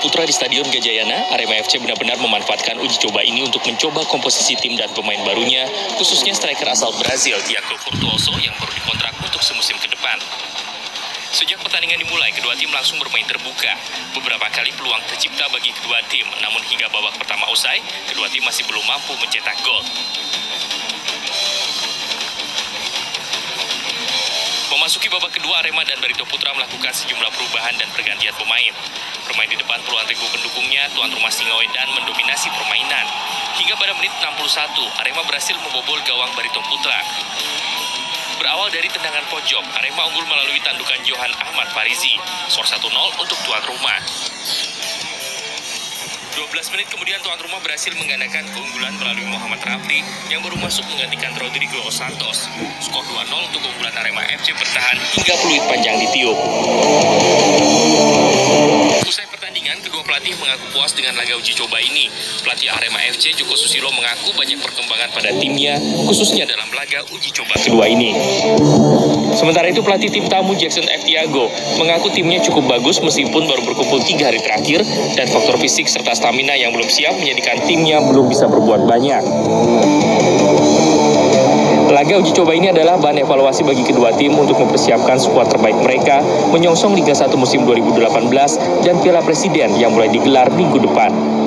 Putra di Stadion Gajayana, Arema FC benar-benar memanfaatkan uji coba ini untuk mencoba komposisi tim dan pemain barunya, khususnya striker asal Brazil, Thiago Virtuoso yang baru dikontrak untuk semusim ke depan. Sejak pertandingan dimulai, kedua tim langsung bermain terbuka. Beberapa kali peluang tercipta bagi kedua tim, namun hingga babak pertama usai, kedua tim masih belum mampu mencetak gol. Memasuki babak kedua, Arema dan Barito Putra melakukan sejumlah perubahan dan pergantian pemain. Bermain di depan puluhan ribu pendukungnya, tuan rumah Singoe dan mendominasi permainan. Hingga pada menit 61, Arema berhasil membobol gawang Barito Putra. Berawal dari tendangan pojok, Arema unggul melalui tandukan Johan Ahmad Farizi. Skor 1-0 untuk tuan rumah. 12 menit kemudian tuan rumah berhasil menggandakan keunggulan melalui Muhammad Rafli yang baru masuk menggantikan Rodrigo Santos. Skor 2-0 untuk keunggulan Arema FC bertahan hingga peluit panjang ditiup. Usai pertandingan, kedua pelatih mengaku puas dengan laga uji coba ini. Pelatih Arema FC Joko Susilo mengaku banyak perkembangan pada timnya, khususnya dalam laga uji coba kedua ini. Sementara itu pelatih tim tamu Jackson F. Tiago mengaku timnya cukup bagus meskipun baru berkumpul tiga hari terakhir dan faktor fisik serta stamina yang belum siap menjadikan timnya belum bisa berbuat banyak. Laga uji coba ini adalah bahan evaluasi bagi kedua tim untuk mempersiapkan skuad terbaik mereka menyongsong Liga 1 musim 2018 dan Piala Presiden yang mulai digelar minggu depan.